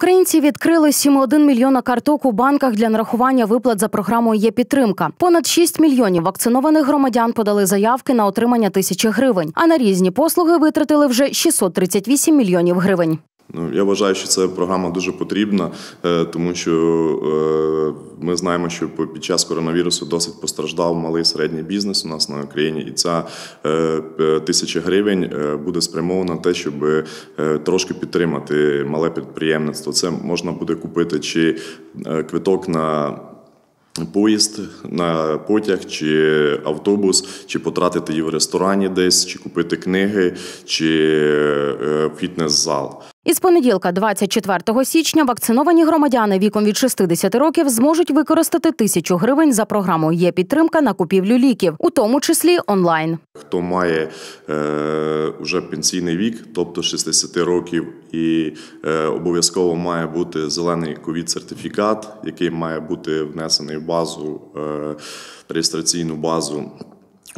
Українці відкрили 7,1 мільйона карток у банках для нарахування виплат за програмою є підтримка. Понад 6 мільйонів вакцинованих громадян подали заявки на отримання тисячі гривень. А на різні послуги витратили вже 638 мільйонів гривень. Ну, я вважаю, що ця програма дуже потрібна, е, тому що е, ми знаємо, що під час коронавірусу досить постраждав малий і середній бізнес у нас на Україні, і ця е, тисяча гривень буде спрямована на те, щоб трошки підтримати мале підприємництво. Це можна буде купити чи квиток на. Поїзд на потяг чи автобус, чи потратити її в ресторані десь, чи купити книги, чи фітнес-зал. Із понеділка, 24 січня, вакциновані громадяни віком від 60 років зможуть використати тисячу гривень за програмою є підтримка на купівлю ліків, у тому числі онлайн. Хто має е, вже пенсійний вік, тобто 60 років, і е, обов'язково має бути зелений ковід-сертифікат, який має бути внесений в базу, е, реєстраційну базу.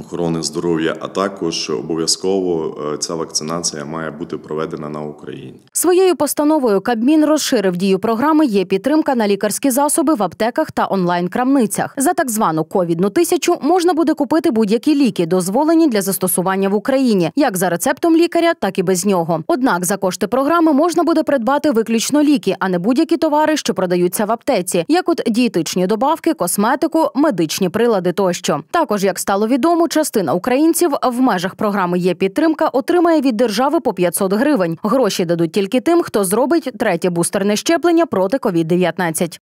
Охорони здоров'я, а також обов'язково е, ця вакцинація має бути проведена на Україні. Своєю постановою Кабмін розширив дію програми є підтримка на лікарські засоби в аптеках та онлайн-крамницях. За так звану ковідну тисячу можна буде купити будь-які ліки, дозволені для застосування в Україні, як за рецептом лікаря, так і без нього. Однак за кошти програми можна буде придбати виключно ліки, а не будь-які товари, що продаються в аптеці, як от дієтичні добавки, косметику, медичні прилади тощо. Також, як стало відомо, частина українців в межах програми є підтримка отримає від держави по 500 гривень. Гроші дадуть тільки тим, хто зробить третє бустерне щеплення проти COVID-19.